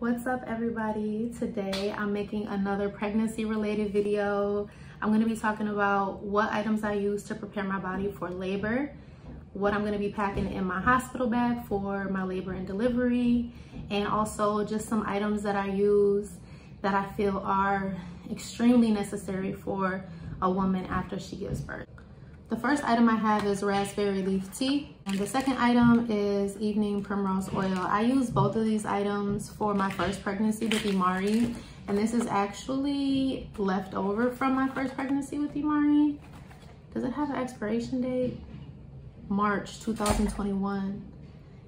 What's up everybody? Today I'm making another pregnancy related video. I'm gonna be talking about what items I use to prepare my body for labor, what I'm gonna be packing in my hospital bag for my labor and delivery, and also just some items that I use that I feel are extremely necessary for a woman after she gives birth. The first item I have is raspberry leaf tea. And the second item is evening primrose oil. I use both of these items for my first pregnancy with Imari. And this is actually left over from my first pregnancy with Imari. Does it have an expiration date? March 2021.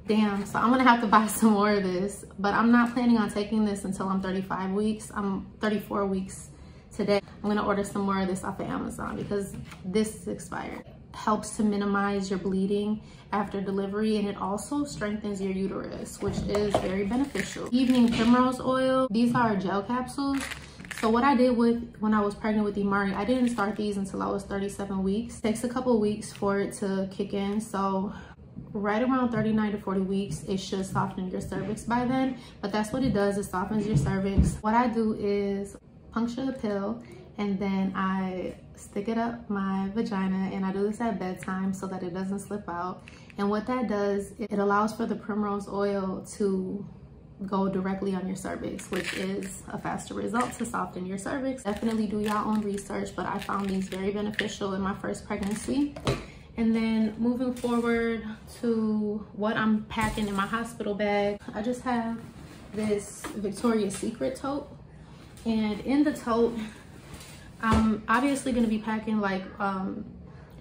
Damn, so I'm gonna have to buy some more of this, but I'm not planning on taking this until I'm 35 weeks. I'm 34 weeks today. I'm gonna order some more of this off of Amazon because this is expired. Helps to minimize your bleeding after delivery and it also strengthens your uterus, which is very beneficial. Evening primrose oil, these are gel capsules. So what I did with when I was pregnant with Imari, I didn't start these until I was 37 weeks. It takes a couple weeks for it to kick in. So right around 39 to 40 weeks, it should soften your cervix by then. But that's what it does, it softens your cervix. What I do is puncture the pill and then I stick it up my vagina and I do this at bedtime so that it doesn't slip out. And what that does, it allows for the primrose oil to go directly on your cervix, which is a faster result to soften your cervix. Definitely do your own research, but I found these very beneficial in my first pregnancy. And then moving forward to what I'm packing in my hospital bag, I just have this Victoria's Secret tote and in the tote, I'm obviously gonna be packing like um,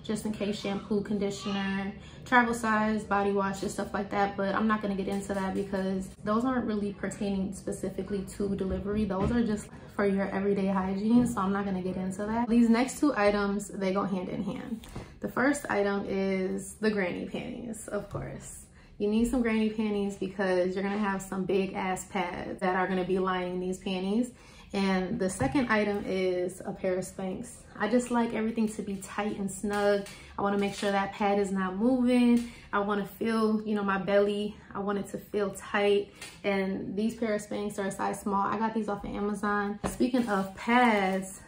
just in case shampoo, conditioner, travel size, body wash, and stuff like that. But I'm not gonna get into that because those aren't really pertaining specifically to delivery. Those are just for your everyday hygiene. So I'm not gonna get into that. These next two items, they go hand in hand. The first item is the granny panties, of course. You need some granny panties because you're gonna have some big ass pads that are gonna be lining these panties. And the second item is a pair of Spanx. I just like everything to be tight and snug. I wanna make sure that pad is not moving. I wanna feel, you know, my belly. I want it to feel tight. And these pair of Spanx are a size small. I got these off of Amazon. Speaking of pads,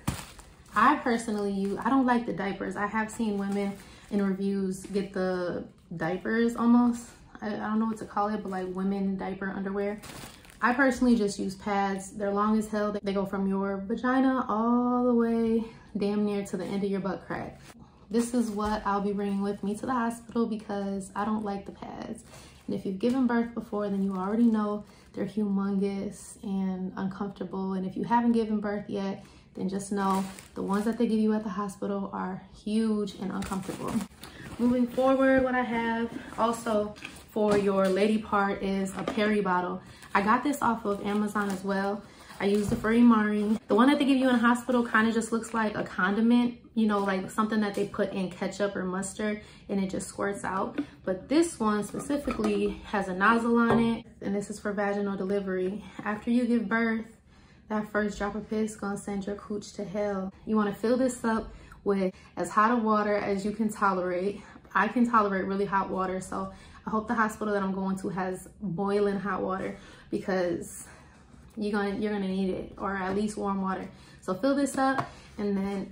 I personally use, I don't like the diapers. I have seen women in reviews get the diapers almost. I, I don't know what to call it, but like women diaper underwear. I personally just use pads. They're long as hell. They go from your vagina all the way damn near to the end of your butt crack. This is what I'll be bringing with me to the hospital because I don't like the pads. And if you've given birth before, then you already know they're humongous and uncomfortable. And if you haven't given birth yet, then just know the ones that they give you at the hospital are huge and uncomfortable. Moving forward, what I have also for your lady part is a peri bottle. I got this off of Amazon as well. I use the for Imari. The one that they give you in hospital kind of just looks like a condiment, you know, like something that they put in ketchup or mustard and it just squirts out. But this one specifically has a nozzle on it and this is for vaginal delivery. After you give birth, that first drop of piss gonna send your cooch to hell. You wanna fill this up with as hot of water as you can tolerate. I can tolerate really hot water, so I hope the hospital that I'm going to has boiling hot water because you're gonna you're gonna need it or at least warm water. So fill this up and then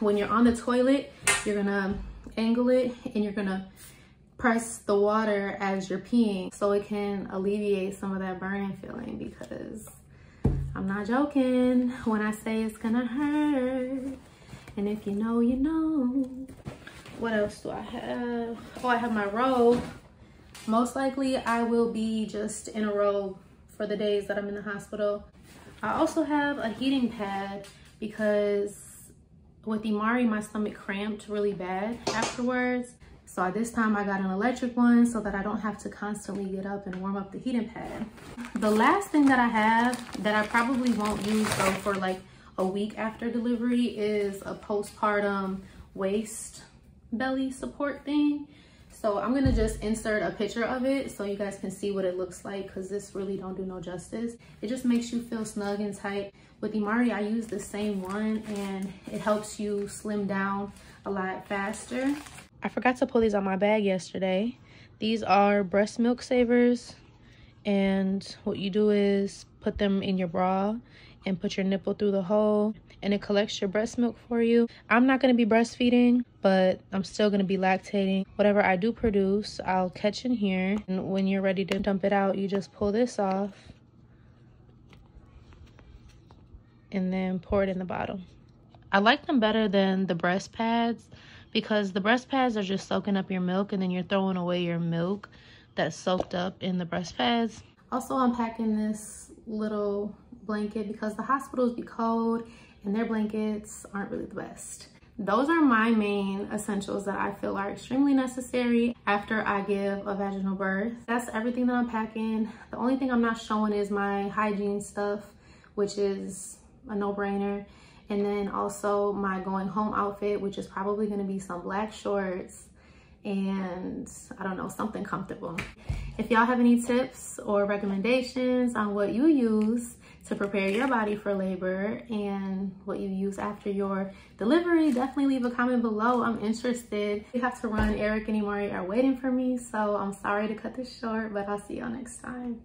when you're on the toilet, you're gonna angle it and you're gonna press the water as you're peeing so it can alleviate some of that burning feeling because I'm not joking when I say it's gonna hurt. And if you know, you know. What else do I have? Oh, I have my robe. Most likely I will be just in a robe for the days that I'm in the hospital. I also have a heating pad because with Imari, my stomach cramped really bad afterwards. So at this time I got an electric one so that I don't have to constantly get up and warm up the heating pad. The last thing that I have that I probably won't use though for like a week after delivery is a postpartum waist belly support thing. So I'm gonna just insert a picture of it so you guys can see what it looks like because this really don't do no justice. It just makes you feel snug and tight. With Imari, I use the same one and it helps you slim down a lot faster. I forgot to pull these out my bag yesterday. These are breast milk savers And what you do is put them in your bra and put your nipple through the hole and it collects your breast milk for you. I'm not going to be breastfeeding, but I'm still going to be lactating. Whatever I do produce, I'll catch in here. And when you're ready to dump it out, you just pull this off and then pour it in the bottle. I like them better than the breast pads because the breast pads are just soaking up your milk and then you're throwing away your milk that's soaked up in the breast pads. Also, I'm packing this little blanket because the hospitals be cold and their blankets aren't really the best. Those are my main essentials that I feel are extremely necessary after I give a vaginal birth. That's everything that I'm packing. The only thing I'm not showing is my hygiene stuff, which is a no-brainer. And then also my going home outfit, which is probably gonna be some black shorts and I don't know, something comfortable. If y'all have any tips or recommendations on what you use to prepare your body for labor and what you use after your delivery, definitely leave a comment below. I'm interested. We have to run. Eric and Imari are waiting for me, so I'm sorry to cut this short, but I'll see y'all next time.